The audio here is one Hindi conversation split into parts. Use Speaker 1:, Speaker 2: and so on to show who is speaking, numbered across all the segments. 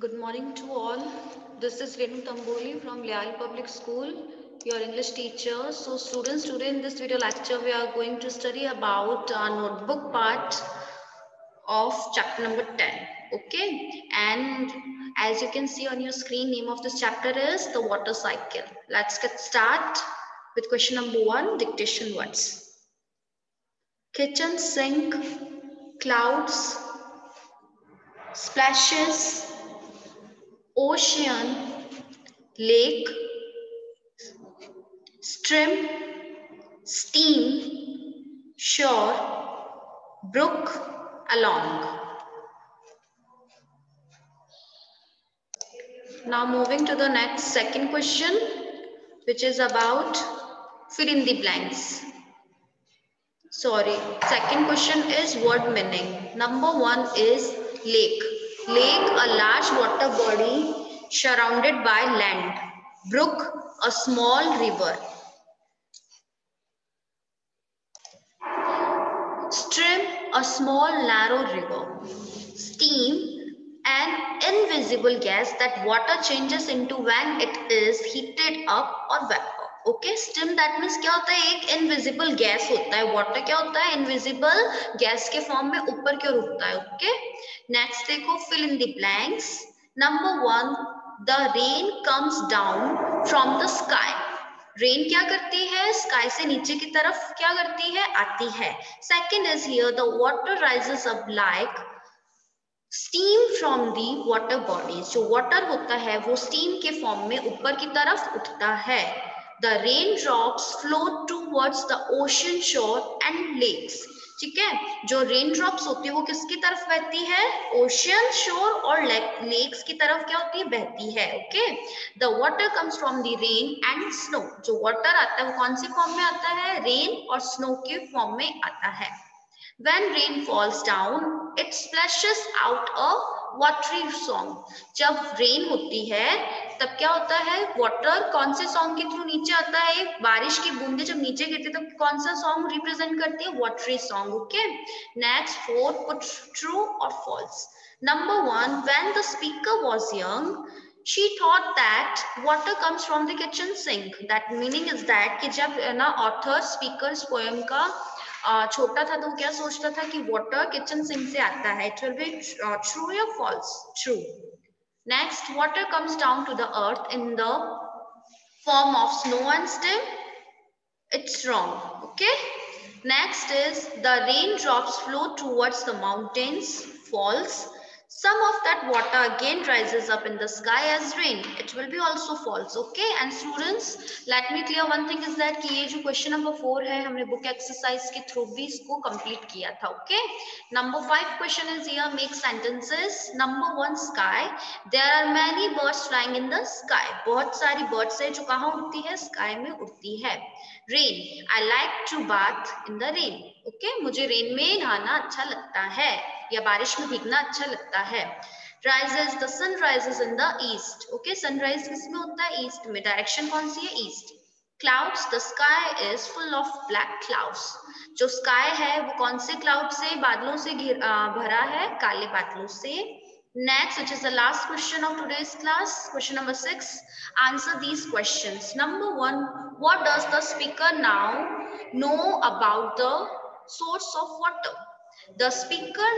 Speaker 1: Good morning to all. This is Renu Tamboli from Leal Public School, your English teacher. So students, today in this video lecture, we are going to study about our notebook part of chapter number 10. Okay. And as you can see on your screen, name of this chapter is the water cycle. Let's get start with question number one, dictation words. Kitchen sink, clouds, splashes, ocean, lake, stream, steam, shore, brook, along. Now moving to the next second question, which is about fill in the blanks. Sorry, second question is word meaning. Number one is lake. Lake, a large water body surrounded by land. Brook, a small river. Stream, a small narrow river. Steam, an invisible gas that water changes into when it is heated up or vapor. Okay steam that means क्या होता है? एक इनविजिबल गैस होता है वाटर क्या होता है? इनविजिबल गैस के फॉर्म में ऊपर की ओर उठता है? ओके नेक्स्ट देखो fill in the blanks number one the rain comes down from the sky rain क्या करती है? स्काई से नीचे की तरफ़ क्या करती है? आती है. Second is here the water rises up like steam from the water bodies जो वाटर होता है, वो स्टीम के फॉर्म में ऊपर की तरफ़ उठता है. The raindrops flow towards the ocean shore and lakes. ठीक है? जो रेन ड्रॉप्स होती है, वो किसकी तरफ़ बहती है? ओशियन शोर और लेक्स की तरफ़ क्या होती है? बहती है okay the water comes from the rain and snow जो वाटर आता है, वो कौन से फॉर्म में आता है? रेन और स्नो के फॉर्म में आता है। When rain falls down, it splashes out a watery song. जब रेन होती है, तब क्या होता है? वाटर कौन से सॉन्ग के थ्रू नीचे आता है? बारिश की बूंदे जब नीचे गिरती है, तब कौन सा सॉन्ग रिप्रेजेंट करती है? Watery song okay next fourth put true और false number one when the speaker was young she thought that water comes from the kitchen sink. That meaning is that कि जब ना, author speaker poem का छोटा था तो क्या सोचता था कि वॉटर किचन सिंह से आता है। इट विल बी ट्रू या false true next water comes down to the earth in the form of snow and steam it's wrong okay next is the rain drops flow towards the mountains false some of that water again rises up in the sky as rain it will be also false okay and students let me clear one thing is that कि ये जो question number four है हमने book exercise के through भी इसको complete किया था okay number five question is here make sentences number one sky there are many birds flying in the sky बहुत सारी birds है जो कहाँ उड़ती है sky में उड़ती है rain I like to bath in the rain okay मुझे rain में नहाना अच्छा लगता है या बारिश में भीगना अच्छा लगता है rises the sun rises in the east okay sunrise किसमें होता है east में डायरेक्शन कौन सी है east clouds the sky is full of black clouds जो sky है वो कौन से cloud से बादलों से घिर भरा है काले बादलों से next which is the last question of today's class question number 6 answer these questions number 1 what does the speaker now know about the source of water The speaker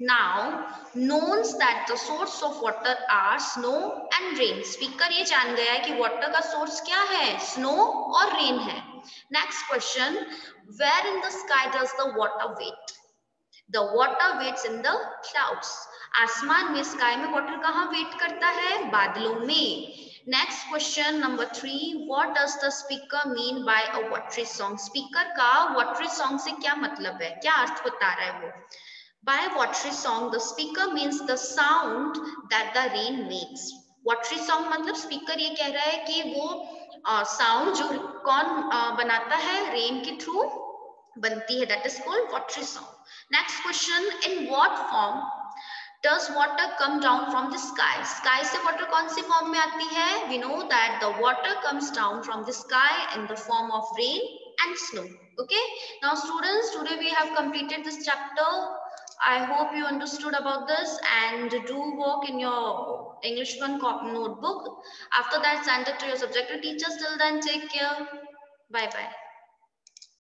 Speaker 1: now knows that the source of water are snow and rain. Speaker ये जान गया है कि water का source क्या है snow और rain है. Next question, where in the sky does the water wait? The water waits in the clouds. आसमान में स्काई में वाटर कहाँ वेट करता है बादलों में next question number three what does the speaker mean by a watery song speaker का वाटरी सॉन्ग से क्या मतलब है? क्या अर्थ बता रहा है वो? By watery song the speaker means the sound that the rain makes watery song मतलब स्पीकर ये कह रहा है कि वो साउंड uh, जो कौन uh, बनाता है? रेन के थ्रू बनती है. That is called watery song next question in what form does water come down from the sky sky se water kaun si form mein aati hai we know that the water comes down from the sky in the form of rain and snow okay now students today we have completed this chapter I hope you understood about this and do work in your English 1 notebook. After that, send it to your subjective teachers. Till then, take care. Bye-bye.